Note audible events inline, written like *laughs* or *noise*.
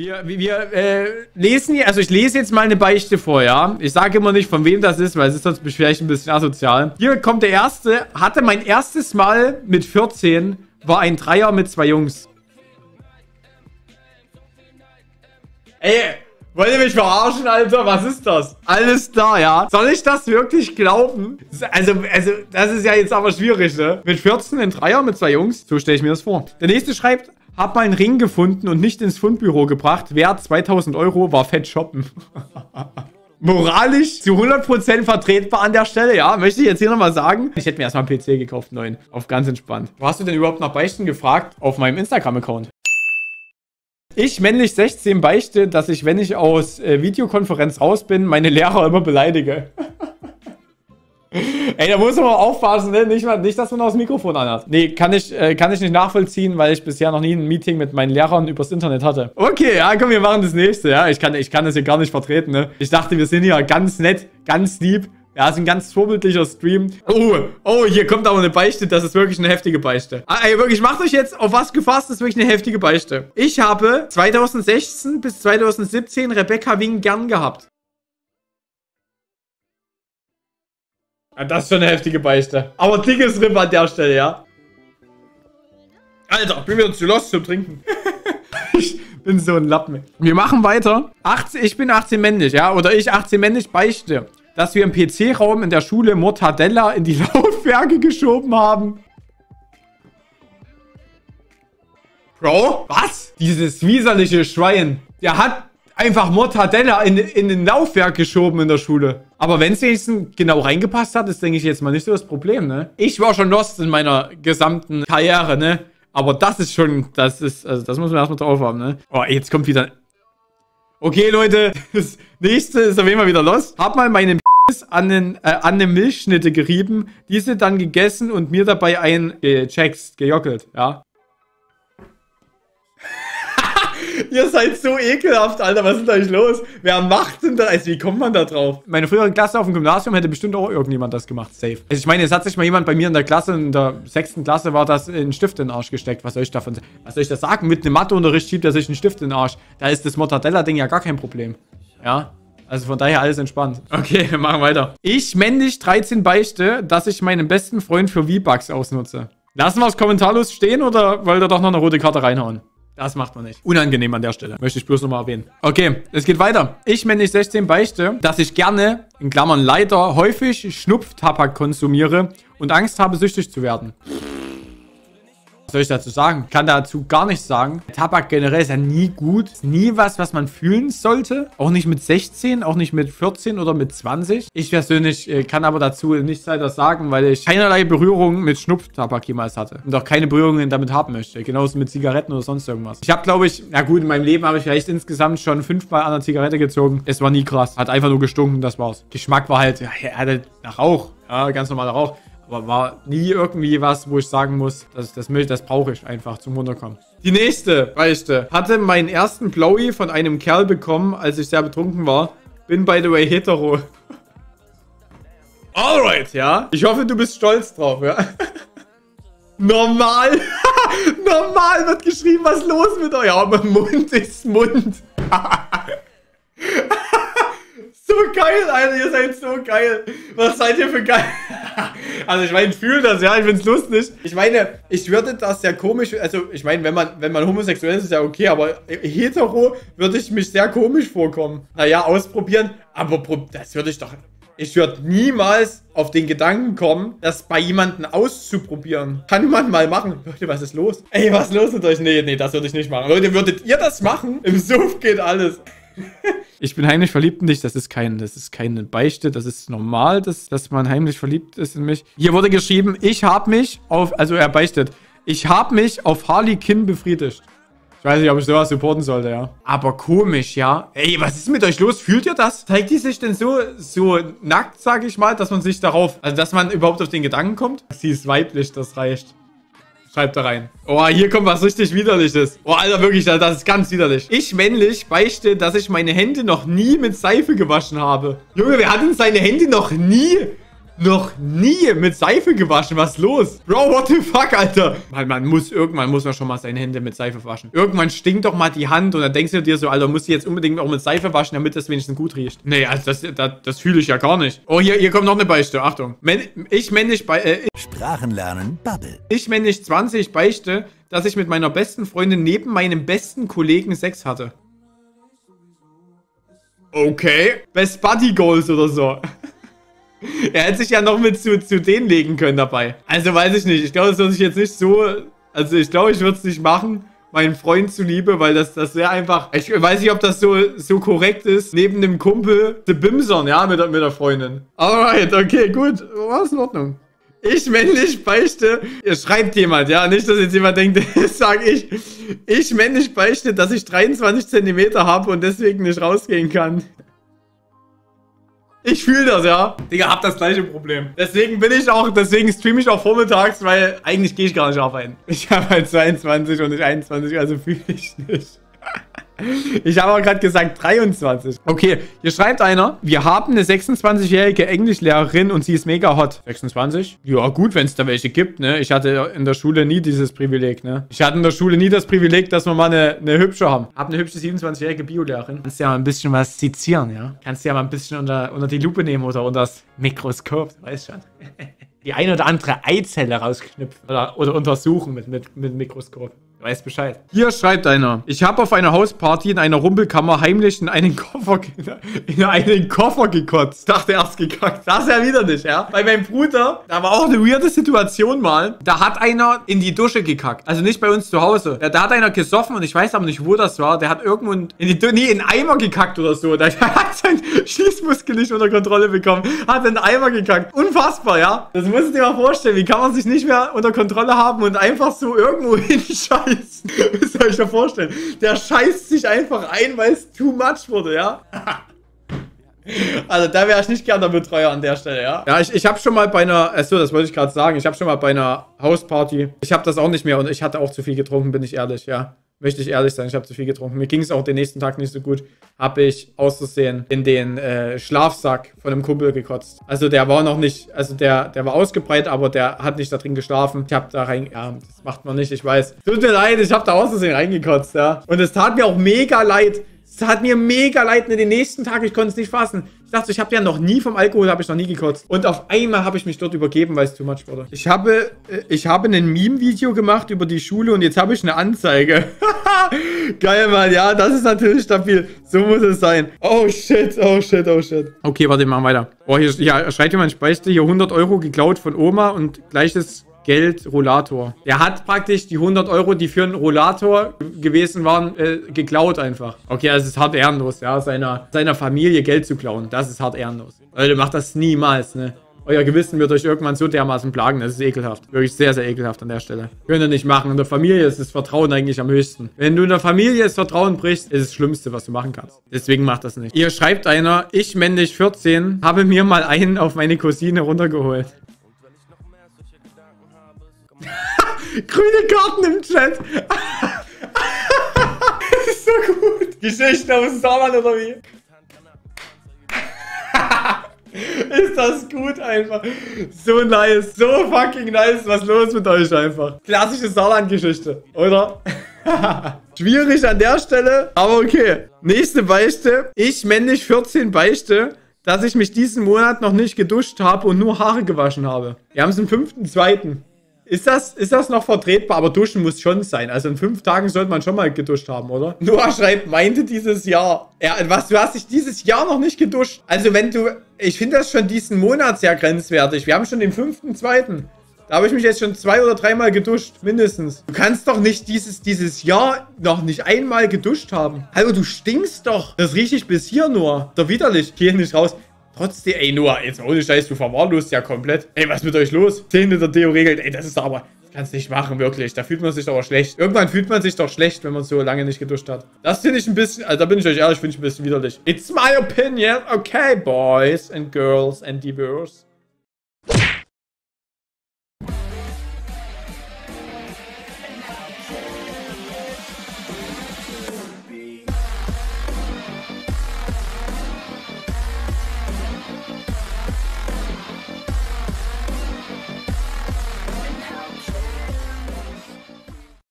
Wir, wir äh, lesen hier, also ich lese jetzt mal eine Beichte vor, ja. Ich sage immer nicht, von wem das ist, weil es ist sonst vielleicht ein bisschen asozial. Hier kommt der erste. Hatte mein erstes Mal mit 14, war ein Dreier mit zwei Jungs. Ey, wollt ihr mich verarschen, Alter? Was ist das? Alles da, ja. Soll ich das wirklich glauben? Also, also, das ist ja jetzt aber schwierig, ne? Mit 14 ein Dreier mit zwei Jungs? So stelle ich mir das vor. Der nächste schreibt, hab mal einen Ring gefunden und nicht ins Fundbüro gebracht. Wert 2000 Euro, war fett shoppen. *laughs* Moralisch zu 100% vertretbar an der Stelle, ja. Möchte ich jetzt hier nochmal sagen. Ich hätte mir erstmal einen PC gekauft, neuen. Auf ganz entspannt. Wo hast du denn überhaupt nach Beichten gefragt? Auf meinem Instagram-Account. Ich, männlich 16, beichte, dass ich, wenn ich aus äh, Videokonferenz raus bin, meine Lehrer immer beleidige. *laughs* Ey, da muss man aufpassen, ne? Nicht, nicht, dass man auch das Mikrofon anhat. Nee, kann ich, äh, kann ich nicht nachvollziehen, weil ich bisher noch nie ein Meeting mit meinen Lehrern übers Internet hatte. Okay, ja, komm, wir machen das nächste, ja. Ich kann, ich kann das hier gar nicht vertreten, ne? Ich dachte, wir sind hier ganz nett, ganz lieb. Ja, ist ein ganz vorbildlicher Stream. Oh, oh, hier kommt aber eine Beichte. Das ist wirklich eine heftige Beichte. Ah, ey, wirklich, macht euch jetzt auf was gefasst. Das ist wirklich eine heftige Beichte. Ich habe 2016 bis 2017 Rebecca Wing gern gehabt. Das ist schon eine heftige Beichte. Aber dickes Ripp an der Stelle, ja. Alter, bin wieder zu los zum Trinken. *laughs* ich bin so ein Lappen. Wir machen weiter. 18, ich bin 18 männlich, ja. Oder ich 18 männlich beichte, dass wir im PC-Raum in der Schule Mortadella in die *laughs* Laufwerke geschoben haben. Bro, was? Dieses widerliche Schwein. Der hat einfach Mortadella in, in den Laufwerk geschoben in der Schule. Aber wenn es wenigstens genau reingepasst hat, ist, denke ich, jetzt mal nicht so das Problem, ne? Ich war schon lost in meiner gesamten Karriere, ne? Aber das ist schon, das ist, also das muss man erstmal drauf haben, ne? Oh, jetzt kommt wieder... Okay, Leute, *laughs* das nächste ist auf jeden Fall wieder los. Hab mal meinen an, den, äh, an eine Milchschnitte gerieben, diese dann gegessen und mir dabei ein gecheckt, gejockelt, ja. Ihr seid so ekelhaft, Alter. Was ist denn euch los? Wer macht denn das? Also, wie kommt man da drauf? Meine frühere Klasse auf dem Gymnasium hätte bestimmt auch irgendjemand das gemacht. Safe. Also, ich meine, es hat sich mal jemand bei mir in der Klasse, in der sechsten Klasse, war das in einen Stift in den Arsch gesteckt. Was soll ich davon Was soll ich das sagen? Mit einem Matheunterricht schiebt er sich einen Stift in den Arsch. Da ist das Mortadella-Ding ja gar kein Problem. Ja. Also von daher alles entspannt. Okay, wir machen weiter. Ich, männlich 13, beichte, dass ich meinen besten Freund für V-Bucks ausnutze. Lassen wir es kommentarlos stehen oder wollt ihr doch noch eine rote Karte reinhauen? Das macht man nicht. Unangenehm an der Stelle. Möchte ich bloß nochmal erwähnen. Okay, es geht weiter. Ich, männlich 16, beichte, dass ich gerne, in Klammern leider, häufig Schnupftabak konsumiere und Angst habe, süchtig zu werden. Soll ich dazu sagen? Kann dazu gar nichts sagen. Tabak generell ist ja nie gut. Ist nie was, was man fühlen sollte. Auch nicht mit 16, auch nicht mit 14 oder mit 20. Ich persönlich äh, kann aber dazu nichts weiter sagen, weil ich keinerlei Berührung mit Schnupftabak jemals hatte. Und auch keine Berührungen damit haben möchte. Genauso mit Zigaretten oder sonst irgendwas. Ich habe, glaube ich, na gut, in meinem Leben habe ich vielleicht insgesamt schon fünfmal an der Zigarette gezogen. Es war nie krass. Hat einfach nur gestunken, das war's. Geschmack war halt, ja, hatte nach Rauch. Ja, ganz normaler Rauch. Aber war nie irgendwie was, wo ich sagen muss, das, das, das brauche ich einfach zum Runterkommen. Die nächste Beichte. Hatte meinen ersten Blowy von einem Kerl bekommen, als ich sehr betrunken war. Bin, by the way, hetero. *laughs* Alright, ja. Ich hoffe, du bist stolz drauf, ja. *laughs* Normal. *laughs* Normal wird geschrieben, was los mit euch? Aber Mund ist Mund. Geil, Alter. Ihr seid so geil. Was seid ihr für geil? *laughs* Also ich meine, ich fühle das, ja, ich finde es lustig. Ich meine, ich würde das sehr komisch, also ich meine, wenn man, wenn man homosexuell ist, ist ja okay, aber hetero würde ich mich sehr komisch vorkommen. Naja, ausprobieren, aber das würde ich doch... Ich würde niemals auf den Gedanken kommen, das bei jemandem auszuprobieren. Kann man mal machen. Leute, was ist los? Ey, was ist los mit euch? Nee, nee, das würde ich nicht machen. Leute, würdet ihr das machen? Im Suff geht alles. *laughs* ich bin heimlich verliebt in dich. Das ist kein, das ist keine Beichte. Das ist normal, dass, dass man heimlich verliebt ist in mich. Hier wurde geschrieben, ich habe mich auf, also er beichtet, ich habe mich auf Harley Quinn befriedigt. Ich weiß nicht, ob ich sowas supporten sollte, ja. Aber komisch, ja. Ey, was ist mit euch los? Fühlt ihr das? Zeigt die sich denn so, so nackt, sage ich mal, dass man sich darauf, also dass man überhaupt auf den Gedanken kommt? Sie ist weiblich, das reicht. Schreibt da rein. Oh, hier kommt was richtig Widerliches. Oh, Alter, wirklich, das ist ganz widerlich. Ich männlich beichte, dass ich meine Hände noch nie mit Seife gewaschen habe. Junge, wer hat denn seine Hände noch nie noch nie mit Seife gewaschen. Was ist los? Bro, what the fuck, Alter? Man, man muss, irgendwann muss man schon mal seine Hände mit Seife waschen. Irgendwann stinkt doch mal die Hand und dann denkst du dir so, Alter, muss ich jetzt unbedingt auch mit Seife waschen, damit das wenigstens gut riecht. Nee, also das, das, das fühle ich ja gar nicht. Oh, hier, hier kommt noch eine Beichte. Achtung. ich männlich bei, äh, Sprachenlernen Bubble. Ich männlich 20 beichte, dass ich mit meiner besten Freundin neben meinem besten Kollegen Sex hatte. Okay. Best Buddy Goals oder so. *laughs* er hätte sich ja noch mit zu, zu denen legen können dabei. Also weiß ich nicht. Ich glaube, das würde ich jetzt nicht so... Also ich glaube, ich würde es nicht machen, meinen Freund zuliebe, weil das, das wäre einfach... Ich weiß nicht, ob das so, so korrekt ist, neben dem Kumpel zu bimsern, ja, mit, mit der Freundin. Alright, okay, gut. War in Ordnung. Ich männlich beichte. Ihr schreibt jemand, ja. Nicht, dass jetzt jemand denkt, *laughs* das sage ich. Ich männlich beichte, dass ich 23 Zentimeter habe und deswegen nicht rausgehen kann. Ich fühle das, ja. Digga, hab das gleiche Problem. Deswegen bin ich auch, deswegen streame ich auch vormittags, weil eigentlich gehe ich gar nicht arbeiten. Ich habe halt 22 und nicht 21, also fühle ich nicht. Ich habe aber gerade gesagt 23. Okay, hier schreibt einer, wir haben eine 26-jährige Englischlehrerin und sie ist mega hot. 26? Ja, gut, wenn es da welche gibt, ne? Ich hatte in der Schule nie dieses Privileg, ne? Ich hatte in der Schule nie das Privileg, dass wir mal eine, eine hübsche haben. Hab eine hübsche 27-jährige Biolehrerin. Kannst ja mal ein bisschen was sezieren, ja? Kannst ja mal ein bisschen unter, unter die Lupe nehmen oder unter das Mikroskop, weißt schon. *laughs* die eine oder andere Eizelle rausknüpfen oder, oder untersuchen mit, mit, mit Mikroskop. Du weißt Bescheid. Hier schreibt einer. Ich habe auf einer Hausparty in einer Rumpelkammer heimlich in einen Koffer, in einen Koffer gekotzt. Dachte erst gekackt. Das ja wieder nicht, ja. Bei meinem Bruder, da war auch eine weirde Situation mal. Da hat einer in die Dusche gekackt. Also nicht bei uns zu Hause. Da, da hat einer gesoffen und ich weiß aber nicht, wo das war. Der hat irgendwo in die Dusche, nee, in Eimer gekackt oder so. Der *laughs* hat sein Schließmuskel nicht unter Kontrolle bekommen. Hat in Eimer gekackt. Unfassbar, ja. Das musst du dir mal vorstellen. Wie kann man sich nicht mehr unter Kontrolle haben und einfach so irgendwo *laughs* hinschalten? Scheißen. *laughs* Was soll ich mir vorstellen? Der scheißt sich einfach ein, weil es too much wurde, ja? *laughs* Also da wäre ich nicht gern der Betreuer an der Stelle, ja? Ja, ich, ich habe schon mal bei einer, achso, das wollte ich gerade sagen, ich habe schon mal bei einer Hausparty, ich habe das auch nicht mehr und ich hatte auch zu viel getrunken, bin ich ehrlich, ja. Möchte ich ehrlich sein, ich habe zu viel getrunken. Mir ging es auch den nächsten Tag nicht so gut. Habe ich auszusehen in den äh, Schlafsack von einem Kumpel gekotzt. Also der war noch nicht, also der, der war ausgebreitet, aber der hat nicht da drin geschlafen. Ich habe da rein, ja, das macht man nicht, ich weiß. Tut mir leid, ich habe da auszusehen reingekotzt, ja. Und es tat mir auch mega leid. Es tat mir mega leid in den nächsten Tag, ich konnte es nicht fassen. Ich dachte, ich habe ja noch nie vom Alkohol, habe ich noch nie gekotzt. Und auf einmal habe ich mich dort übergeben, weil es too much wurde. Ich habe, äh, ich habe ein Meme-Video gemacht über die Schule und jetzt habe ich eine Anzeige. *laughs* Geil, Mann. Ja, das ist natürlich stabil. So muss es sein. Oh, shit. Oh, shit. Oh, shit. Okay, warte, machen wir weiter. Oh, hier ja, schreit jemand, speiste hier 100 Euro geklaut von Oma und gleiches Geld Rollator. Der hat praktisch die 100 Euro, die für einen Rollator gewesen waren, äh, geklaut einfach. Okay, das ist hart ehrenlos, ja, seiner, seiner Familie Geld zu klauen. Das ist hart ehrenlos. Leute, macht das niemals, ne? Euer Gewissen wird euch irgendwann so dermaßen plagen, das ist ekelhaft. Wirklich sehr, sehr ekelhaft an der Stelle. Könnt ihr nicht machen. In der Familie ist das Vertrauen eigentlich am höchsten. Wenn du in der Familie das Vertrauen brichst, ist das Schlimmste, was du machen kannst. Deswegen macht das nicht. Ihr schreibt einer, ich männlich 14, habe mir mal einen auf meine Cousine runtergeholt. *laughs* Grüne Karten im Chat. das *laughs* ist so gut. Geschichte aus dem Saarland oder wie? *laughs* ist das gut einfach. So nice. So fucking nice. Was los mit euch einfach? Klassische Saarland-Geschichte, oder? Schwierig an der Stelle, aber okay. Nächste Beichte. Ich männlich 14 Beichte, dass ich mich diesen Monat noch nicht geduscht habe und nur Haare gewaschen habe. Wir haben es am 5.2. Ist das, ist das noch vertretbar? Aber duschen muss schon sein. Also in fünf Tagen sollte man schon mal geduscht haben, oder? *laughs* Noah schreibt, meinte dieses Jahr. Ja, was, du hast dich dieses Jahr noch nicht geduscht? Also wenn du, ich finde das schon diesen Monat sehr grenzwertig. Wir haben schon den fünften, zweiten. Da habe ich mich jetzt schon zwei oder dreimal geduscht, mindestens. Du kannst doch nicht dieses, dieses Jahr noch nicht einmal geduscht haben. Also du stinkst doch. Das rieche ich bis hier nur. Doch widerlich. Geh nicht raus. Trotzdem, ey, Noah, jetzt ohne Scheiß, du verwahrlost ja komplett. Ey, was mit euch los? 10 der Deo regelt. Ey, das ist aber... Kannst nicht machen, wirklich. Da fühlt man sich aber schlecht. Irgendwann fühlt man sich doch schlecht, wenn man so lange nicht geduscht hat. Das finde ich ein bisschen... Also, da bin ich euch ehrlich, finde ich ein bisschen widerlich. It's my opinion. Okay, boys and girls and divers.